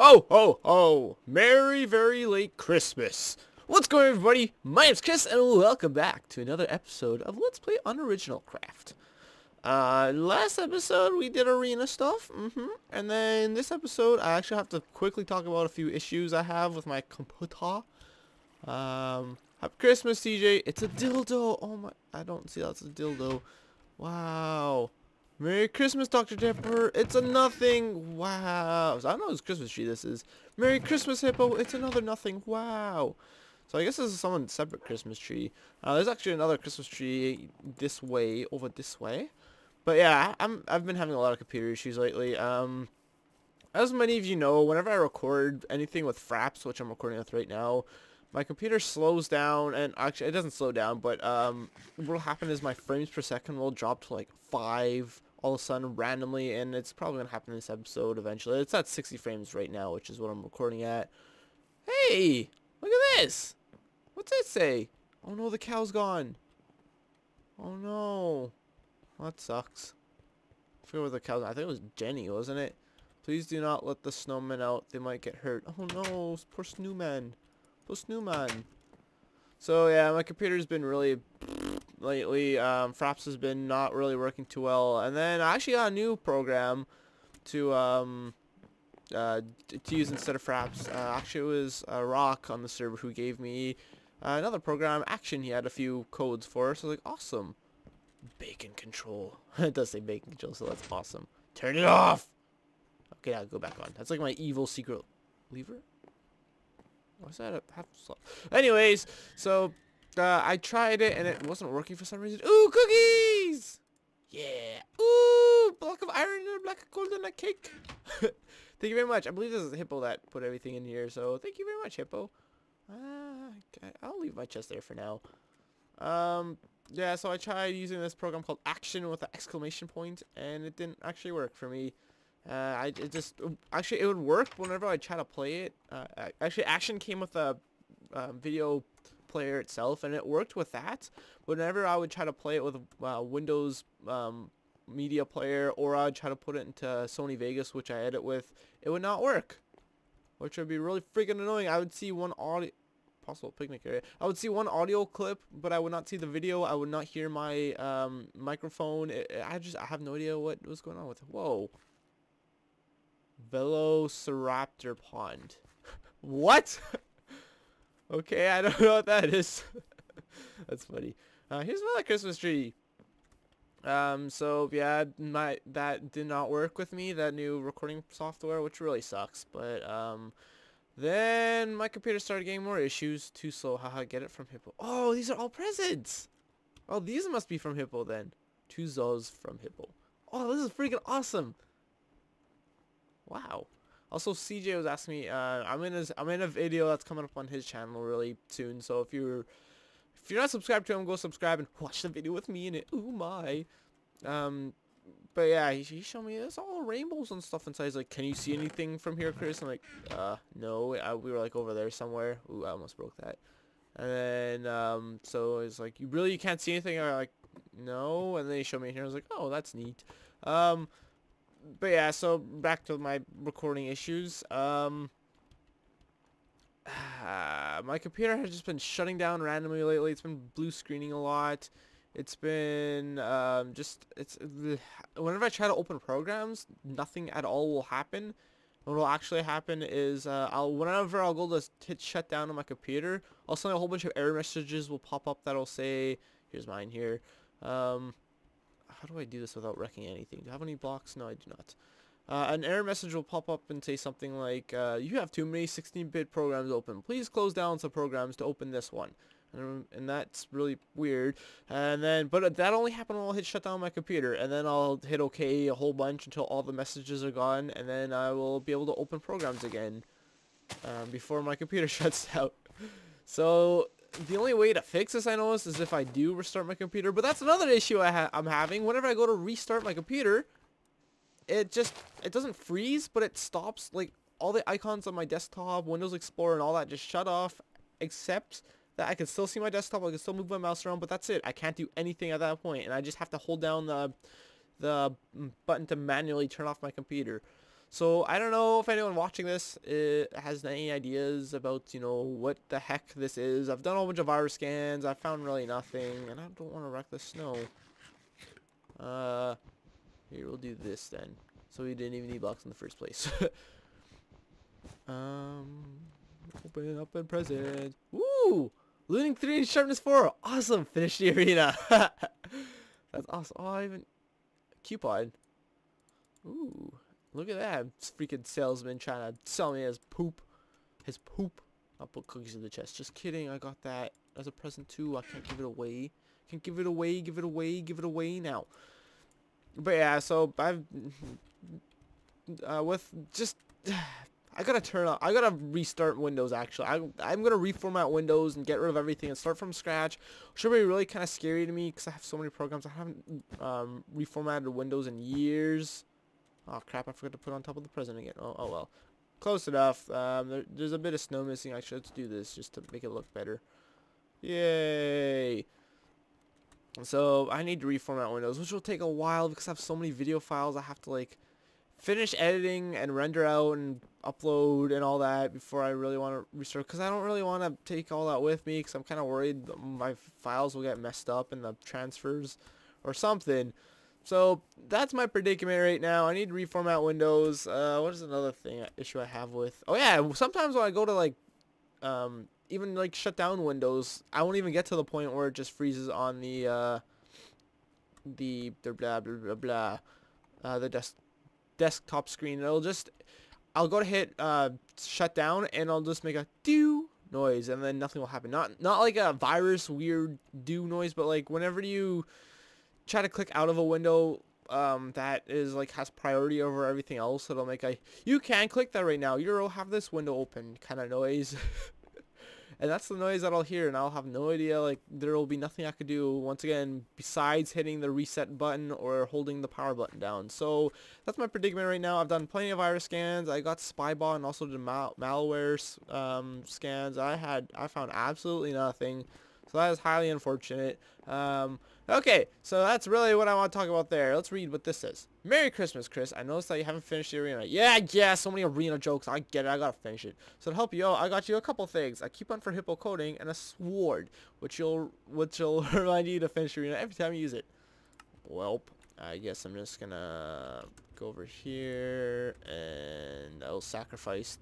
Oh, ho, ho! Merry, very late Christmas! What's going on, everybody? My name's Chris, and welcome back to another episode of Let's Play Unoriginal Craft. Uh, last episode we did arena stuff, mm-hmm, and then this episode I actually have to quickly talk about a few issues I have with my computer. Um, Happy Christmas, TJ. It's a dildo. Oh my, I don't see that's a dildo. Wow. Merry Christmas, Dr. Depper. It's a nothing. Wow. I don't know whose Christmas tree this is. Merry Christmas, Hippo. It's another nothing. Wow. So I guess this is someone's separate Christmas tree. Uh, there's actually another Christmas tree this way, over this way. But yeah, I'm, I've been having a lot of computer issues lately. Um, as many of you know, whenever I record anything with Fraps, which I'm recording with right now, my computer slows down, and actually it doesn't slow down, but um, what will happen is my frames per second will drop to like 5 all of a sudden randomly, and it's probably going to happen in this episode eventually. It's at 60 frames right now, which is what I'm recording at. Hey, look at this. What's that say? Oh no, the cow's gone. Oh no. That sucks. I forget what the cow's I think it was Jenny, wasn't it? Please do not let the snowmen out. They might get hurt. Oh no, poor snowman. Poor snowman. So yeah, my computer's been really lately. Um, Fraps has been not really working too well. And then I actually got a new program to um, uh, to use instead of Fraps. Uh, actually, it was uh, Rock on the server who gave me uh, another program, Action. He had a few codes for. So I was like, awesome. Bacon control. it does say bacon control, so that's awesome. Turn it off. Okay, I'll go back on. That's like my evil secret lever. What's that? A half Anyways, so uh, I tried it and it wasn't working for some reason. Ooh, cookies! Yeah. Ooh, block of iron and a block of gold and a cake. thank you very much. I believe this is Hippo that put everything in here, so thank you very much, Hippo. Uh, I'll leave my chest there for now. Um, yeah, so I tried using this program called Action with an exclamation point, and it didn't actually work for me. Uh, I it just actually it would work whenever I try to play it. Uh, actually, Action came with a uh, video player itself, and it worked with that. Whenever I would try to play it with uh, Windows um, Media Player, or I'd try to put it into Sony Vegas, which I edit with, it would not work. Which would be really freaking annoying. I would see one audio, possible picnic area. I would see one audio clip, but I would not see the video. I would not hear my um, microphone. It, I just, I have no idea what was going on with it. Whoa. Velociraptor Pond. what? okay, I don't know what that is. That's funny. Uh, here's my Christmas tree. Um, so yeah, my that did not work with me, that new recording software, which really sucks. But um, then my computer started getting more issues. Too slow. Haha, get it from Hippo. Oh, these are all presents. Oh, these must be from Hippo then. Two Zos from Hippo. Oh, this is freaking awesome. Wow. Also, CJ was asking me. Uh, I'm in a I'm in a video that's coming up on his channel really soon. So if you're if you're not subscribed to him, go subscribe and watch the video with me in it. Ooh my. Um, but yeah, he, he showed me it's all rainbows and stuff inside. He's like, "Can you see anything from here, Chris?" I'm like, "Uh, no." I, we were like over there somewhere. Ooh, I almost broke that. And then um, so it's like, "You really you can't see anything?" I'm like, "No." And then he showed me here. I was like, "Oh, that's neat." Um, but yeah, so back to my recording issues. Um, uh, my computer has just been shutting down randomly lately. It's been blue screening a lot. It's been um, just it's whenever I try to open programs, nothing at all will happen. What will actually happen is uh, I'll whenever I'll go to hit shut down on my computer, all of a sudden a whole bunch of error messages will pop up that'll say, "Here's mine here." Um, how do I do this without wrecking anything? Do I have any blocks? No, I do not. Uh, an error message will pop up and say something like, uh, you have too many 16-bit programs open. Please close down some programs to open this one. And, and, that's really weird. And then, but that only happened when I'll hit shut down my computer. And then I'll hit OK a whole bunch until all the messages are gone. And then I will be able to open programs again um, before my computer shuts out. So the only way to fix this, I noticed, is if I do restart my computer. But that's another issue I ha I'm having. Whenever I go to restart my computer, it just, it doesn't freeze, but it stops, like, all the icons on my desktop, Windows Explorer, and all that just shut off, except that I can still see my desktop, I can still move my mouse around, but that's it. I can't do anything at that point, and I just have to hold down the, the mm, button to manually turn off my computer. So I don't know if anyone watching this uh, has any ideas about, you know, what the heck this is. I've done a whole bunch of virus scans. I found really nothing, and I don't want to wreck the snow. Uh, here, we'll do this then. So we didn't even need blocks in the first place. um, open up and present. Woo! Looting 3 and sharpness 4. Awesome. Finish the arena. That's awesome. Oh, I even... Coupon. Ooh. Look at that. Freaking salesman trying to sell me his poop. His poop. I'll put cookies in the chest. Just kidding. I got that as a present too. I can't give it away. Can't give it away. Give it away. Give it away now. But yeah, so I've... Uh, with just... I gotta turn on, I gotta restart Windows actually. I, I'm gonna reformat Windows and get rid of everything and start from scratch. Should be really kind of scary to me because I have so many programs. I haven't um, reformatted Windows in years. Oh crap, I forgot to put on top of the present again. Oh, oh well. Close enough. Um, there, there's a bit of snow missing actually. Let's do this just to make it look better. Yay! So I need to reformat Windows, which will take a while because I have so many video files I have to like finish editing and render out and upload and all that before I really want to restart because I don't really want to take all that with me because I'm kind of worried my files will get messed up in the transfers or something. So that's my predicament right now. I need to reformat Windows. Uh, what is another thing issue I have with? Oh yeah, sometimes when I go to like um, even like shut down Windows, I won't even get to the point where it just freezes on the uh, the blah blah blah blah uh, the desk desktop screen. It'll just, I'll go to hit uh, shut down and I'll just make a do noise and then nothing will happen. Not not like a virus weird do noise, but like whenever you try to click out of a window um, that is like has priority over everything else, it'll make a you can click that right now. You'll have this window open kind of noise. and that's the noise that I'll hear and I'll have no idea like there will be nothing I could do once again besides hitting the reset button or holding the power button down. So that's my predicament right now. I've done plenty of virus scans. I got spybot and also did mal malware um, scans. I had I found absolutely nothing. So that is highly unfortunate. Um, Okay, so that's really what I want to talk about there. Let's read what this says. Merry Christmas, Chris. I noticed that you haven't finished the arena. Yeah, yeah, so many arena jokes. I get it. I gotta finish it. So to help you out, I got you a couple things. A coupon for hippo coding and a sword, which will which will remind you to finish the arena every time you use it. Welp. I guess I'm just gonna go over here and I'll sacrifice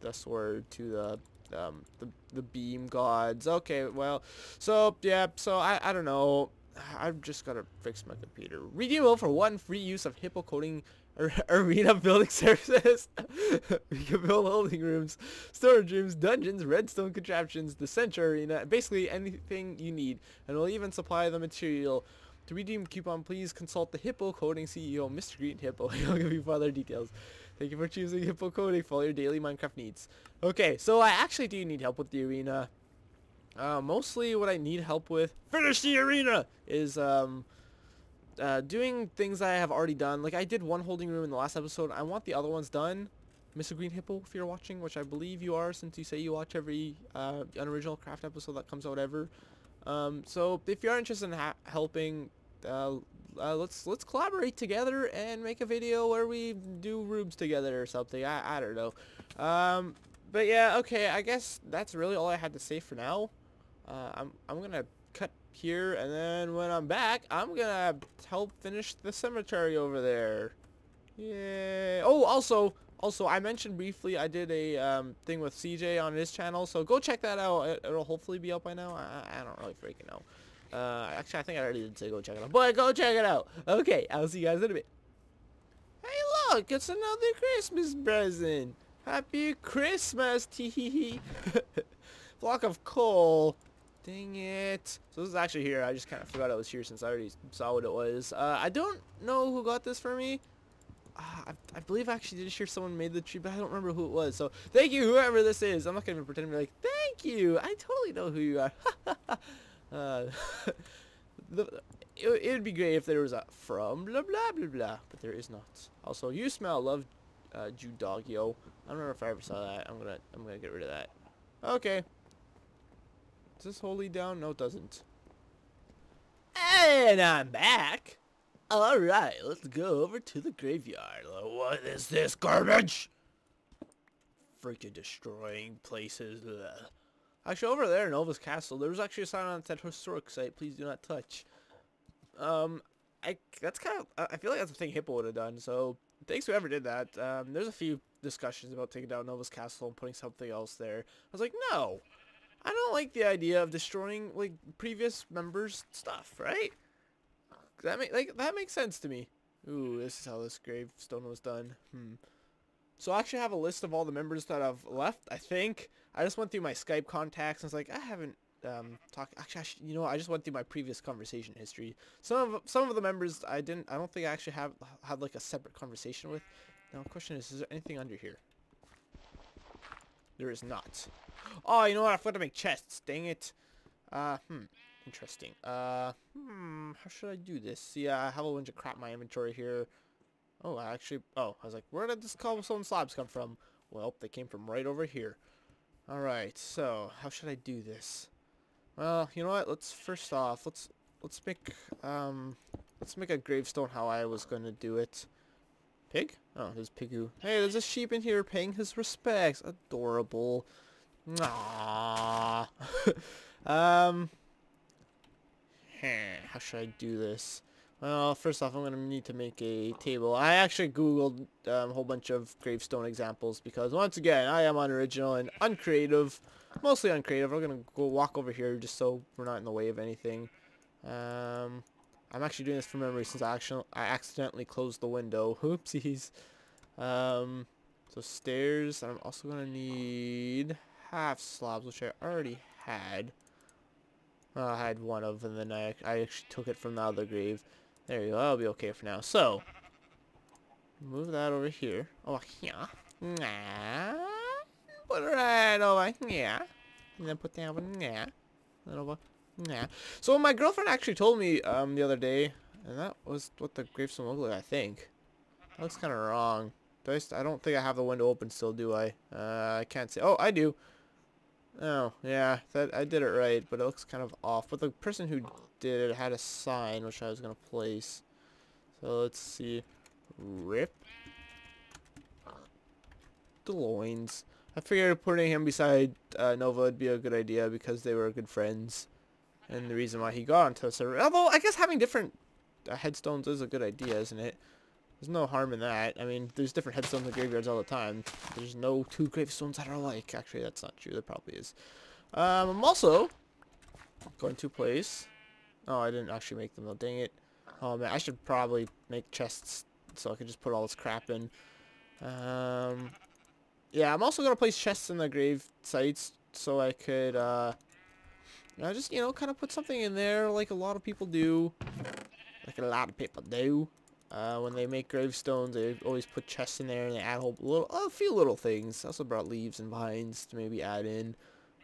the sword to the um, the, the beam gods. Okay, well, so, yeah, so I, I don't know. I've just got to fix my computer. Redeemable for one free use of hippo coating arena building services. we can build holding rooms, storage rooms, dungeons, redstone contraptions, the center arena, basically anything you need. And we'll even supply the material. To redeem coupon, please consult the Hippo Coding CEO, Mr. Green Hippo. He'll give you further details. Thank you for choosing Hippo Coding for all your daily Minecraft needs. Okay, so I actually do need help with the arena. Uh, mostly what I need help with, finish the arena, is um, uh, doing things I have already done. Like I did one holding room in the last episode. I want the other ones done. Mr. Green Hippo, if you're watching, which I believe you are since you say you watch every uh, unoriginal craft episode that comes out ever. Um, so if you're interested in helping, uh, uh, let's let's collaborate together and make a video where we do rooms together or something. I, I don't know. Um, but yeah, okay, I guess that's really all I had to say for now. Uh, I'm, I'm gonna cut here, and then when I'm back, I'm gonna help finish the cemetery over there. Yeah. Oh, also, also, I mentioned briefly I did a um, thing with CJ on his channel, so go check that out. It, will hopefully be up by now. I, I don't really freaking know. Uh, actually, I think I already did say go check it out, but go check it out. Okay, I'll see you guys in a bit. Hey, look, it's another Christmas present. Happy Christmas, tee Block of coal. Dang it. So this is actually here. I just kind of forgot it was here since I already saw what it was. Uh, I don't know who got this for me. Uh, I, I, believe I actually did hear someone made the tree, but I don't remember who it was. So thank you, whoever this is. I'm not going to pretend to be like, thank you. I totally know who you are. uh, the, it, would be great if there was a from blah blah blah blah, but there is not. Also, you smell love, uh, yo. I don't know if I ever saw that. I'm gonna I'm gonna get rid of that. Okay. Does this hold down? No, it doesn't. And I'm back. Alright, let's go over to the graveyard. What is this garbage? Freaking destroying places. Ugh. Actually, over there in Elvis Castle, there was actually a sign on that historic site. Please do not touch. Um, I that's kind of I feel like that's a thing Hippo would have done. So thanks whoever did that. Um, there's a few discussions about taking down Nova's castle and putting something else there. I was like, no, I don't like the idea of destroying like previous members' stuff, right? That make like that makes sense to me. Ooh, this is how this gravestone was done. Hmm. So I actually have a list of all the members that I've left. I think I just went through my Skype contacts and was like, I haven't um talked. Actually, should, you know, I just went through my previous conversation history. Some of some of the members I didn't. I don't think I actually have had like a separate conversation with. Now, question is, is there anything under here? There is not. Oh, you know what? I forgot to make chests. Dang it. Uh, hmm. Interesting. Uh, hmm. How should I do this? See, I have a bunch of crap in my inventory here. Oh, I actually... Oh, I was like, where did this cobblestone slabs come from? Well, they came from right over here. Alright, so, how should I do this? Well, you know what? Let's, first off, let's, let's make, um, let's make a gravestone how I was going to do it. Pig? Oh, there's Pigu. Hey, there's a sheep in here paying his respects. Adorable. Um, how should I do this? Well, first off, I'm going to need to make a table. I actually googled um, a whole bunch of gravestone examples because, once again, I am unoriginal and uncreative. Mostly uncreative. We're going to go walk over here just so we're not in the way of anything. Um, I'm actually doing this from memory since I, actually, I accidentally closed the window. Oopsies. Um, so stairs. I'm also going to need half slabs, which I already had. Well, I had one of, them, and then I, I actually took it from the other grave. There you go. That'll be okay for now. So, move that over here. Oh, yeah. Nah. Put it right over here. And then put that over there. Then over yeah. So my girlfriend actually told me um the other day, and that was what the gravestone looked like. I think. That looks kind of wrong. Do I, I don't think I have the window open still, do I? Uh, I can't see. Oh, I do. Oh, yeah, that I did it right, but it looks kind of off. But the person who did it had a sign, which I was going to place. So let's see. Rip. The loins. I figured putting him beside uh, Nova would be a good idea because they were good friends and the reason why he got onto the server. Although, I guess having different uh, headstones is a good idea, isn't it? There's no harm in that. I mean, there's different headstones in graveyards all the time. There's no two gravestones that are alike. Actually, that's not true. There probably is. Um, I'm also going to place... Oh, I didn't actually make them though. Dang it. Oh, man. I should probably make chests so I can just put all this crap in. Um, yeah, I'm also going to place chests in the grave sites so I could... Uh, just, you know, kind of put something in there like a lot of people do. Like a lot of people do. Uh, when they make gravestones, they always put chests in there and they add a, whole, little, a few little things. I also brought leaves and vines to maybe add in.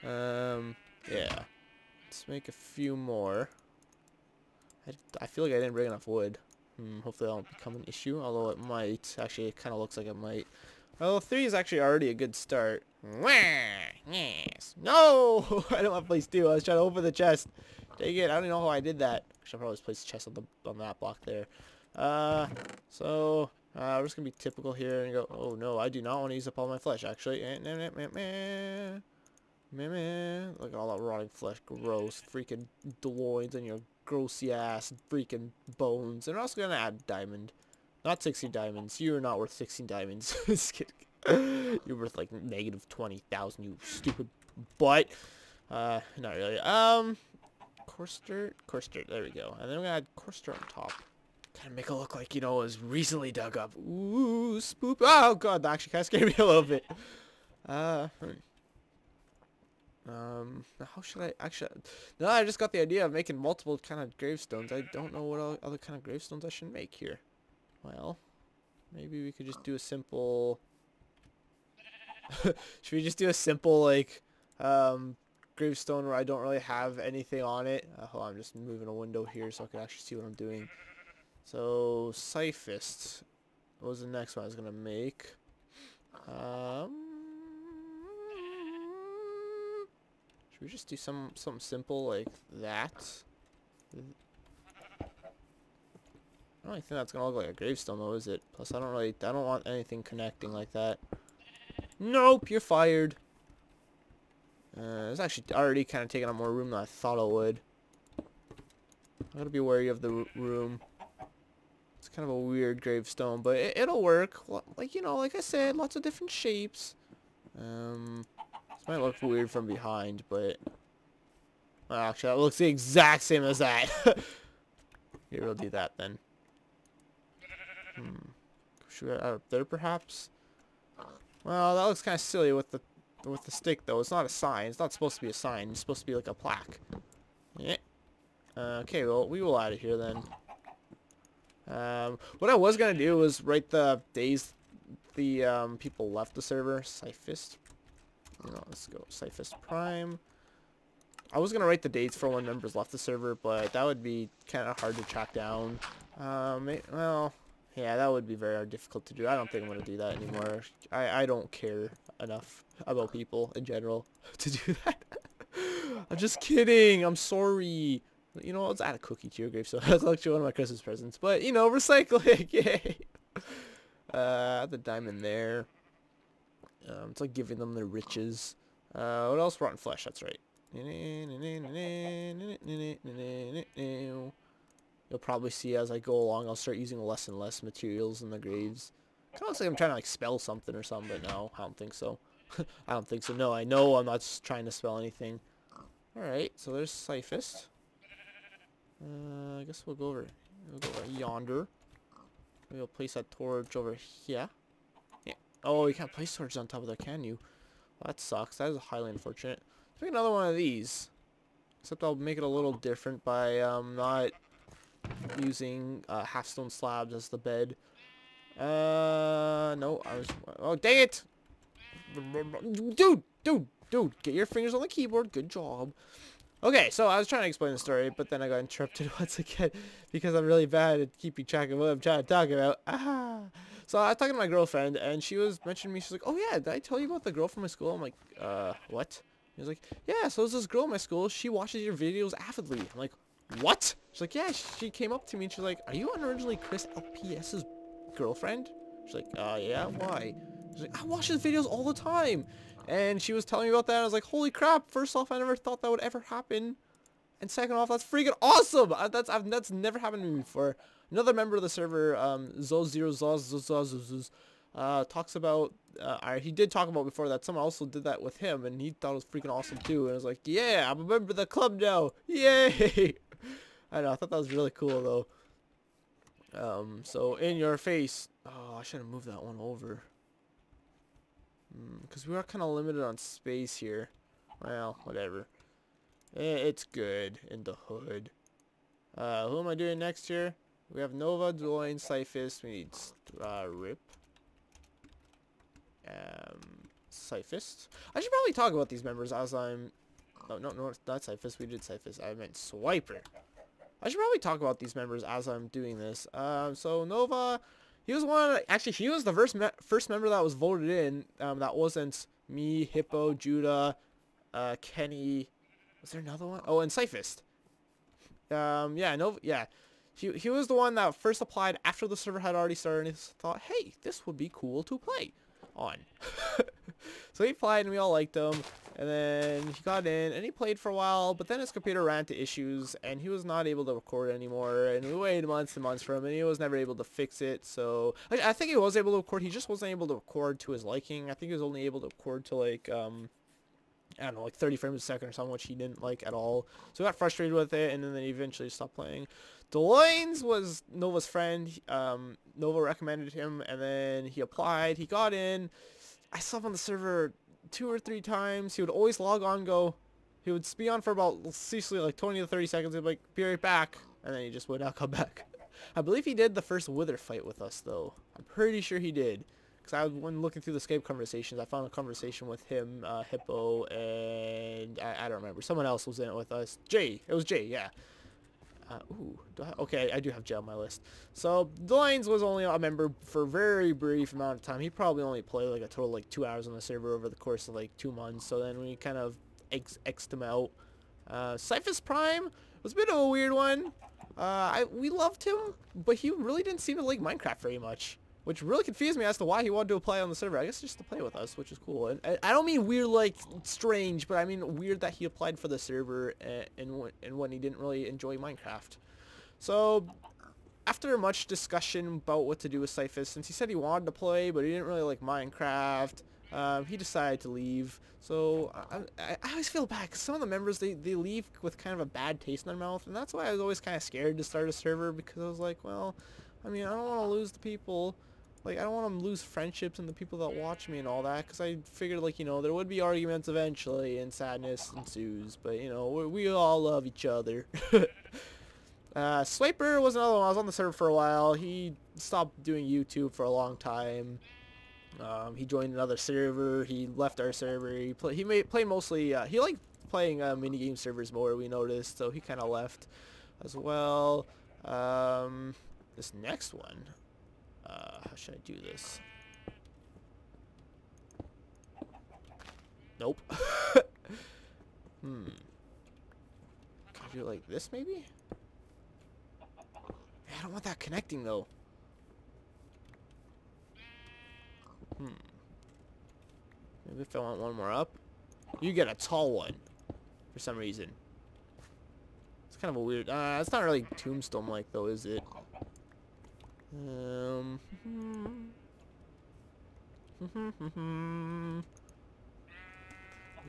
Um, yeah. Let's make a few more. I, I feel like I didn't bring enough wood. Hmm, hopefully that won't become an issue, although it might. Actually, it kind of looks like it might. Well, three is actually already a good start. Yes. No! I don't want to place two. I was trying to open the chest. Dang it, I don't know how I did that. I should probably place the chest on, the, on that block there. Uh, so, uh, we're just going to be typical here and go, oh no, I do not want to use up all my flesh, actually. Look at all that rotting flesh. Gross. Freaking loins and your grossy ass freaking bones. And we're also going to add diamond. Not 16 diamonds. You're not worth 16 diamonds. Just kidding. You're worth like negative 20,000, you stupid butt. Uh, not really. Um, coarse dirt? Coarse dirt. There we go. And then we're gonna add coarse dirt on top. Of make it look like, you know, it was recently dug up. Ooh, spoop. Oh, God. That actually kind of scared me a little bit. Uh. Um, how should I actually? No, I just got the idea of making multiple kind of gravestones. I don't know what other kind of gravestones I should make here. Well, maybe we could just do a simple... Should we just do a simple, like, um, gravestone where I don't really have anything on it? Uh, hold on, I'm just moving a window here so I can actually see what I'm doing. So, Cyphist was the next one I was going to make. Um, should we just do some something simple like that? I don't think that's gonna look like a gravestone though, is it? Plus I don't really I don't want anything connecting like that. Nope, you're fired. Uh, it's actually already kind of taking up more room than I thought it would. I gotta be wary of the room. It's kind of a weird gravestone, but it, will work. Like, you know, like I said, lots of different shapes. Um, this might look weird from behind, but... Actually, that looks the exact same as that. Here, we'll do that then. Hmm. Should we up there, perhaps? Well, that looks kind of silly with the with the stick, though. It's not a sign. It's not supposed to be a sign. It's supposed to be like a plaque. Yeah. Uh, okay, well, we will out of here then. Um, what I was going to do was write the days the um, people left the server. Cyphist. Know, let's go. Cyphist Prime. I was going to write the dates for when members left the server, but that would be kind of hard to track down. Um, it, well, yeah, that would be very difficult to do. I don't think I'm going to do that anymore. I, I don't care enough about people in general to do that. I'm just kidding. I'm sorry. You know, let's add a cookie to your grave so that's actually one of my Christmas presents. But, you know, recycling. Yay. Uh, the diamond there. Um, it's like giving them their riches. Uh, what else? Rotten flesh. That's right. You'll probably see as I go along, I'll start using less and less materials in the graves. Kind of looks like I'm trying to like spell something or something, but no, I don't think so. I don't think so. No, I know I'm not trying to spell anything. Alright, so there's Cyphist. Uh, I guess we'll go over, we'll go over yonder. We'll place that torch over here. Yeah. Oh, you can't place torches on top of there, can you? Well, that sucks. That is highly unfortunate. Let's make another one of these. Except I'll make it a little different by um, not using uh, half stone slabs as the bed. Uh, no, I was... Oh, dang it! Dude, dude, dude, get your fingers on the keyboard. Good job. Okay, so I was trying to explain the story, but then I got interrupted once again because I'm really bad at keeping track of what I'm trying to talk about. Ah. So I was talking to my girlfriend, and she was mentioning me. She's like, "Oh yeah, did I tell you about the girl from my school?" I'm like, "Uh, what?" He was like, "Yeah, so there's this girl in my school. She watches your videos avidly." I'm like, "What?" She's like, "Yeah." She came up to me and she's like, "Are you unoriginally Chris LPS's girlfriend?" She's like, "Uh, yeah. Why?" She's like, "I watch his videos all the time." And she was telling me about that. I was like, holy crap. First off, I never thought that would ever happen. And second off, that's freaking awesome. That's I've, that's never happened to me before. Another member of the server, um, Zozerozos, uh, talks about, uh, he did talk about before that someone also did that with him, and he thought it was freaking awesome too. And I was like, yeah, I'm a member of the club now. Yay! I know, I thought that was really cool though. Um, so in your face. Oh, I should have moved that one over. Because we are kind of limited on space here. Well, whatever. Eh, it's good in the hood. Uh, who am I doing next here? We have Nova, Dwayne, Cyphist. We need uh, Rip. Um, Cyphist. I should probably talk about these members as I'm... No, no, not Cyphist. We did Cyphist. I meant Swiper. I should probably talk about these members as I'm doing this. Um, so Nova, he was one. Actually, he was the first me first member that was voted in. Um, that wasn't me, Hippo, Judah, uh, Kenny. Was there another one? Oh, and Cyphist. Um, yeah, no, yeah. He, he was the one that first applied after the server had already started and he thought, hey, this would be cool to play on. so he applied and we all liked him. And then he got in and he played for a while, but then his computer ran into issues and he was not able to record anymore. And we waited months and months for him and he was never able to fix it. So I think he was able to record. He just wasn't able to record to his liking. I think he was only able to record to like, um, I don't know, like 30 frames a second or something, which he didn't like at all. So he got frustrated with it and then he eventually stopped playing. Deloines was Nova's friend. Um, Nova recommended him and then he applied. He got in. I saw him on the server two or three times. He would always log on, go. He would be on for about seriously like 20 to 30 seconds. He'd be like, be right back. And then he just would not come back. I believe he did the first Wither fight with us, though. I'm pretty sure he did. Because I when looking through the Skype conversations, I found a conversation with him, uh, Hippo, and I, I, don't remember. Someone else was in it with us. Jay. It was Jay, yeah. Uh, ooh, I, okay, I do have Jay on my list. So, Delines was only a member for a very brief amount of time. He probably only played like a total like two hours on the server over the course of like two months. So then we kind of X X'd him out. Uh, Cyphist Prime was a bit of a weird one. Uh, I, we loved him, but he really didn't seem to like Minecraft very much. Which really confused me as to why he wanted to apply on the server. I guess just to play with us, which is cool. And I, don't mean weird like strange, but I mean weird that he applied for the server and, and, and when he didn't really enjoy Minecraft. So after much discussion about what to do with Cyphist, since he said he wanted to play, but he didn't really like Minecraft, um, he decided to leave. So I, I, I always feel bad because some of the members, they, they leave with kind of a bad taste in their mouth. And that's why I was always kind of scared to start a server because I was like, well, I mean, I don't want to lose the people. Like, I don't want to lose friendships and the people that watch me and all that because I figured, like, you know, there would be arguments eventually and sadness ensues. But, you know, we, all love each other. uh, Swiper was another one. I was on the server for a while. He stopped doing YouTube for a long time. Um, he joined another server. He left our server. He play, he made play mostly. Uh, he liked playing uh, mini game servers more. We noticed, so he kind of left as well. Um, this next one. Uh, how should I do this? Nope. hmm. Can I do it like this, maybe? I don't want that connecting, though. Hmm. Maybe if I want one more up. You get a tall one. For some reason. It's kind of a weird... Uh, it's not really tombstone-like, though, is it? Um...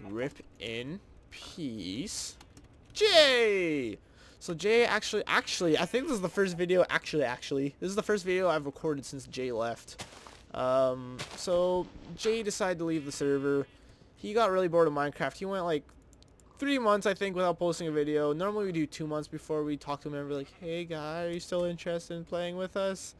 Rip in peace. Jay! So Jay actually, actually, I think this is the first video, actually, actually, this is the first video I've recorded since Jay left. Um, so Jay decided to leave the server. He got really bored of Minecraft. He went like three months, I think, without posting a video. Normally we do two months before we talk to him and be like, hey guy, are you still interested in playing with us?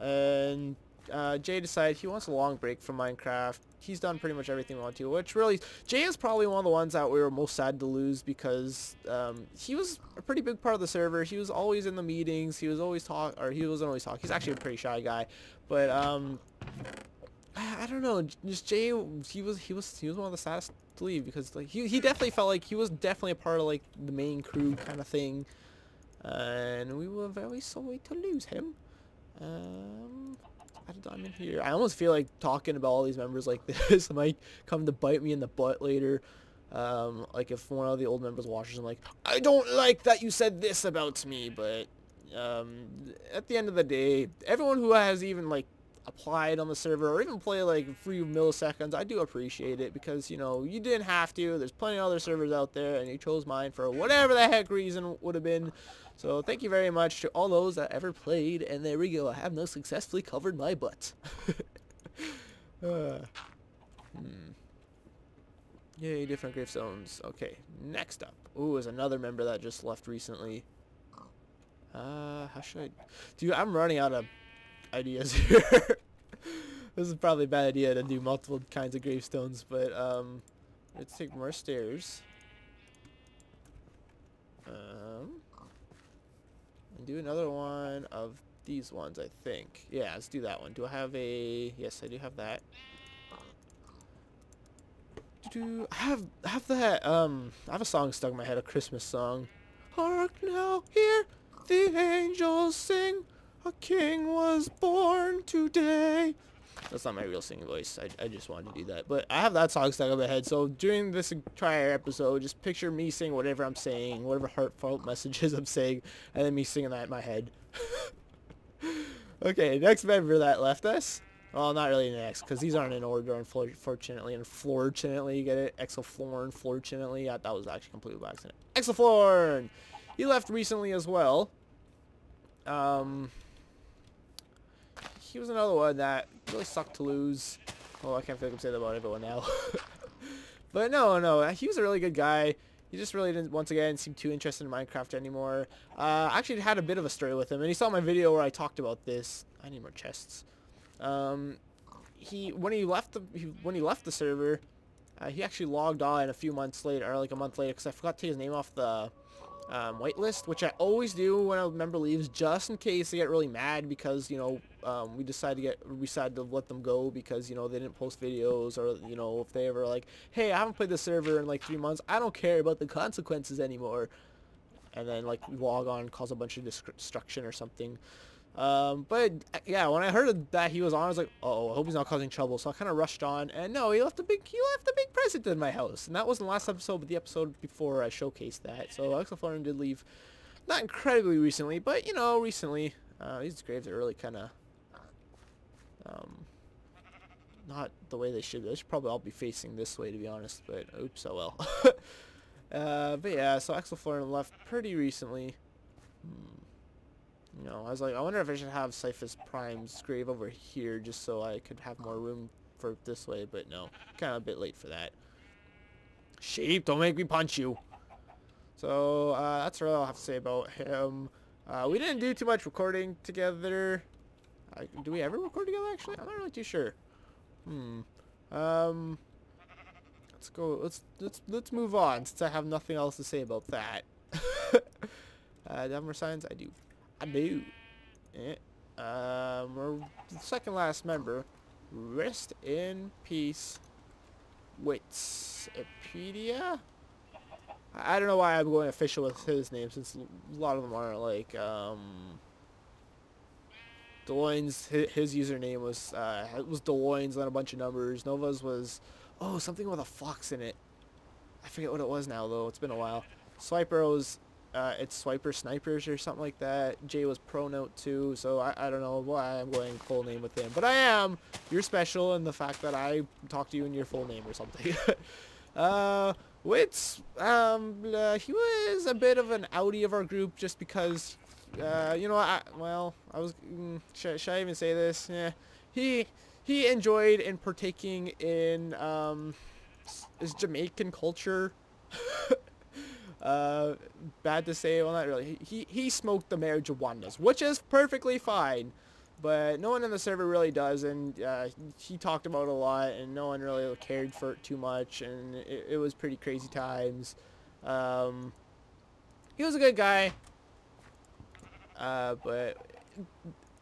And uh, Jay decided he wants a long break from Minecraft. He's done pretty much everything we want to, which really, Jay is probably one of the ones that we were most sad to lose because um, he was a pretty big part of the server. He was always in the meetings. He was always talk, or he wasn't always talk. He's actually a pretty shy guy, but um, I, I don't know. Just Jay, he was he was he was one of the saddest to leave because like he he definitely felt like he was definitely a part of like the main crew kind of thing, and we were very sorry to lose him. Um. I'm in here. I almost feel like talking about all these members like this might come to bite me in the butt later. Um, like if one of the old members watches, I'm like, I don't like that you said this about me, but um, at the end of the day, everyone who has even like applied on the server or even play like a few milliseconds, I do appreciate it because, you know, you didn't have to. There's plenty of other servers out there and you chose mine for whatever the heck reason would have been. So thank you very much to all those that ever played. And there we go. I have now successfully covered my butt. uh, hmm. Yay, different grave zones. Okay, next up. Ooh, is another member that just left recently. Uh, how should I... Dude, I'm running out of ideas here. this is probably a bad idea to do multiple kinds of gravestones, but um, let's take more stairs. Um, and do another one of these ones, I think. Yeah, let's do that one. Do I have a... Yes, I do have that. Do I have have that um I have a song stuck in my head, a Christmas song. Hark now, hear the angels sing. A king was born today. That's not my real singing voice. I, I just wanted to do that. But I have that song stuck in my head. So during this entire episode, just picture me saying whatever I'm saying, whatever heartfelt messages I'm saying, and then me singing that in my head. okay, next member that left us. Well, not really next, because these aren't in order, unfortunately. And fortunately, you get it? Exoflorn, fortunately. Yeah, that was actually completely by accident. Exoflorn! He left recently as well. Um, he was another one that really sucked to lose. Oh, I can't feel like I'm saying that about everyone now. but no, no, he was a really good guy. He just really didn't, once again, seem too interested in Minecraft anymore. Uh, I actually had a bit of a story with him, and he saw my video where I talked about this. I need more chests. Um, he when he left the he, when he left the server, uh, he actually logged on a few months later, or like a month later, because I forgot to take his name off the um, whitelist, which I always do when a member leaves, just in case they get really mad because, you know, um, we decide to get, we decide to let them go because, you know, they didn't post videos or, you know, if they ever like, hey, I haven't played the server in like three months, I don't care about the consequences anymore. and then like log on, cause a bunch of destruction or something. Um, but yeah, when I heard that he was on, I was like, oh, I hope he's not causing trouble. So I kind of rushed on, and no, he left a big, he left a big present in my house, and that wasn't the last episode, but the episode before I showcased that. So Exoflorian did leave, not incredibly recently, but you know, recently. Uh, these graves are really kind of, um, not the way they should be. They should probably all be facing this way, to be honest. But oops, oh well. uh, but yeah, so Exoflorian left pretty recently. Hmm. You know, I was like, I wonder if I should have Cyphist Prime's grave over here just so I could have more room for this way, but no. Kind of a bit late for that. Sheep, don't make me punch you. So, uh, that's all I'll have to say about him. Uh, we didn't do too much recording together. Uh, do we ever record together, actually? I'm not really too sure. Hmm. Um, let's go, let's, let's, let's move on, since I have nothing else to say about that. uh, signs, I do. I do. Eh. Um, second last member. Rest in peace. Wikipedia? I don't know why I'm going official with his name since a lot of them aren't like, um... Deloine's, his, username was, uh, was Deloine's, then a bunch of numbers. Nova's was, oh, something with a fox in it. I forget what it was now, though. It's been a while. Swiper's uh, it's Swiper Snipers or something like that. Jay was Pronote too, so I, I don't know why I'm going full name with him. But I am. You're special in the fact that I talk to you in your full name or something. uh, Wits, um, uh, he was a bit of an outie of our group just because, uh, you know, I, well, I was, mm, should, should I even say this? Yeah. He, he enjoyed in partaking in, um, is Jamaican culture. Uh, bad to say, well not really. He, he smoked the marijuanas, which is perfectly fine. But no one in the server really does, and uh, he talked about it a lot, and no one really cared for it too much, and it, it was pretty crazy times. Um, he was a good guy, uh, but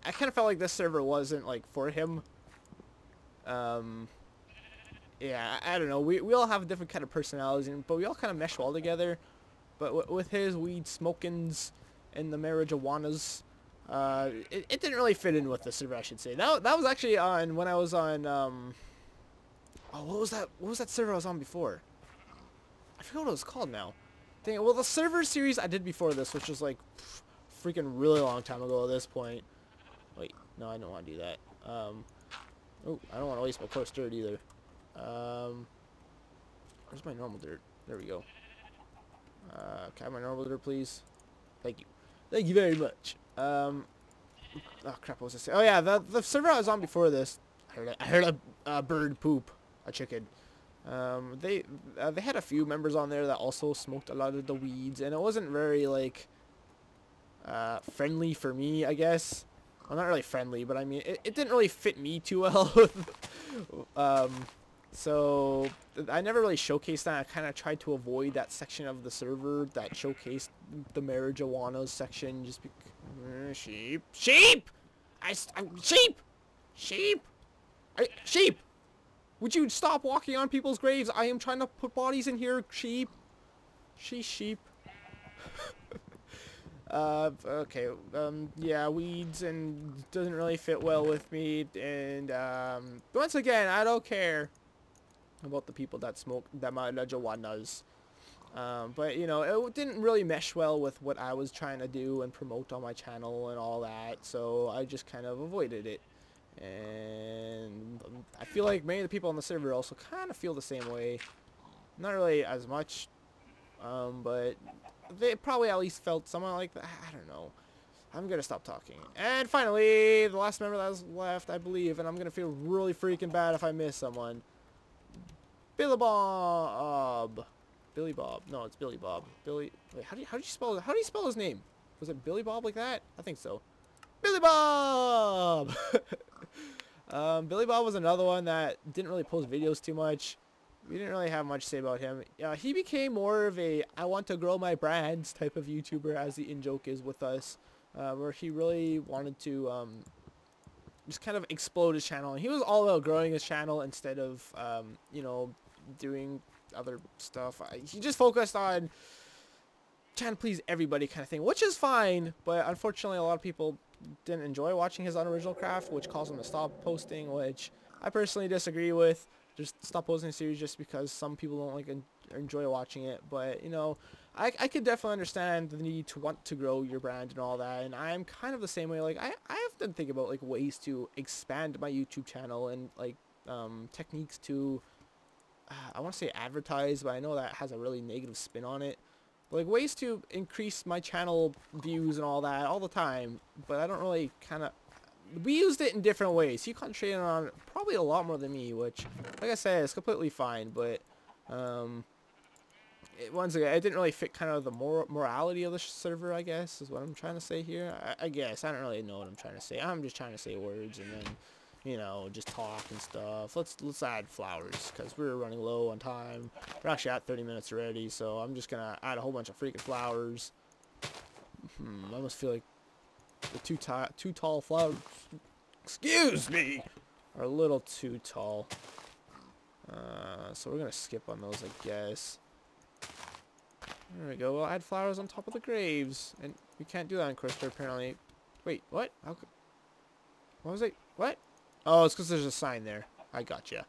I kind of felt like this server wasn't like for him. Um, yeah, I, I don't know. We, we all have a different kind of personalities, but we all kind of mesh well together. But with his weed smokings and the marijuanas, uh, it, it, didn't really fit in with the server, I should say. That, that was actually on, when I was on, um, oh, what was that, what was that server I was on before? I forget what it was called now. Dang well, the server series I did before this, which was like, freaking really long time ago at this point. Wait, no, I don't want to do that. Um, oh, I don't want to waste my coarse dirt either. Um, where's my normal dirt? There we go. Uh, can I have my normal order, please? Thank you. Thank you very much. Um, oh crap, what was I saying? Oh yeah, the, the server I was on before this, I heard a, I heard a, a bird poop, a chicken. Um, they uh, they had a few members on there that also smoked a lot of the weeds, and it wasn't very like uh, friendly for me, I guess. Well, not really friendly, but I mean, it, it didn't really fit me too well. um, so I never really showcased that. I kind of tried to avoid that section of the server that showcased the marijuana section just because... Uh, sheep. Sheep! I, I, sheep! Sheep! I, sheep! Would you stop walking on people's graves? I am trying to put bodies in here, sheep. She sheep. uh, okay, um, yeah, weeds and doesn't really fit well with me, and, um, once again, I don't care about the people that smoke that my marijuanas. Um, but you know, it didn't really mesh well with what I was trying to do and promote on my channel and all that. So I just kind of avoided it. And I feel like many of the people on the server also kind of feel the same way. Not really as much, um, but they probably at least felt somewhat like that. I don't know. I'm going to stop talking. And finally, the last member that was left, I believe, and I'm going to feel really freaking bad if I miss someone. Billy Bob. Billy Bob. No, it's Billy Bob. Billy. Wait, how do you how do you spell how do you spell his name? Was it Billy Bob like that? I think so. Billy Bob. um, Billy Bob was another one that didn't really post videos too much. We didn't really have much to say about him. Uh, he became more of a I want to grow my brands type of YouTuber as the in joke is with us, uh, where he really wanted to um, just kind of explode his channel. And he was all about growing his channel instead of, um, you know, doing other stuff. I, he just focused on trying to please everybody kind of thing, which is fine. But unfortunately, a lot of people didn't enjoy watching his unoriginal craft, which caused him to stop posting, which I personally disagree with. Just stop posting a series just because some people don't like en- enjoy watching it. But you know, I I could definitely understand the need to want to grow your brand and all that. And I'm kind of the same way. Like I I often think about like ways to expand my YouTube channel and like um, techniques to uh, I want to say advertise, but I know that has a really negative spin on it. But, like ways to increase my channel views and all that all the time, but I don't really kind of. We used it in different ways. He concentrated on probably a lot more than me, which, like I said, is completely fine. But um, it, once again, it didn't really fit kind of the mor- morality of the server. I guess is what I'm trying to say here. I, I guess I don't really know what I'm trying to say. I'm just trying to say words and then you know, just talk and stuff. Let's let's add flowers because we're running low on time. We're actually at 30 minutes already, so I'm just gonna add a whole bunch of freaking flowers. Hmm, I almost feel like the too tall too tall flowers. Excuse me, are a little too tall. Uh, so we're gonna skip on those, I guess. There we go. We'll add flowers on top of the graves, and we can't do that in Crystal apparently. Wait, what? How? What was it? What? Oh, it's because there's a sign there. I got gotcha. you.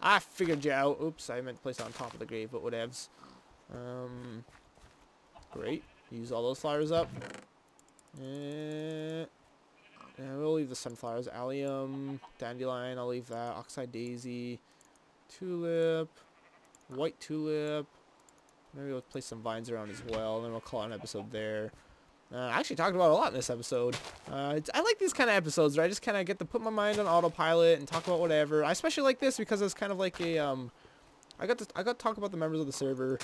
I figured you out. Oops, I meant to place it on top of the grave, but whatevs. Um, great. Use all those flowers up. And, and we'll leave the sunflowers. Allium, dandelion, I'll leave that. Oxeye daisy, tulip, white tulip. Maybe we'll place some vines around as well, and then we'll call an episode there. Uh, I actually talked about a lot in this episode. Uh, I like these kind of episodes where I just kind of get to put my mind on autopilot and talk about whatever. I especially like this because it's kind of like a, um, I got to, I got to talk about the members of the server.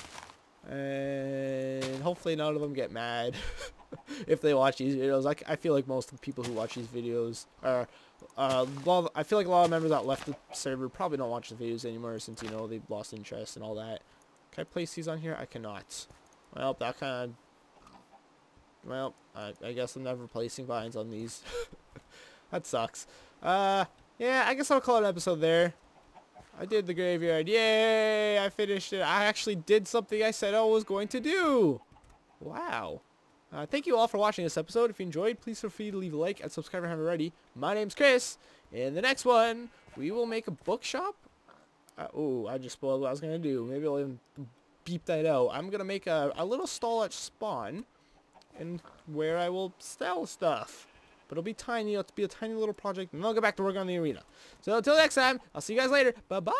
And hopefully none of them get mad if they watch these videos. I, I feel like most of the people who watch these videos are, uh, I feel like a lot of members that left the server probably don't watch the videos anymore since, you know, they've lost interest and all that. Can I place these on here? I cannot. Well, that kind of well, I, I guess I'm never placing vines on these. that sucks. Uh, yeah, I guess I'll call it an episode there. I did the graveyard. Yay! I finished it. I actually did something I said I was going to do. Wow. Uh, thank you all for watching this episode. If you enjoyed, please feel free to leave a like and subscribe if you haven't already. My name's Chris. In the next one, we will make a bookshop. Uh, oh, I just spoiled what I was going to do. Maybe I'll even beep that out. I'm going to make a, a little stall at spawn and where I will sell stuff. But it'll be tiny. It'll be a tiny little project, and then I'll get back to work on the arena. So until next time, I'll see you guys later. Bye-bye.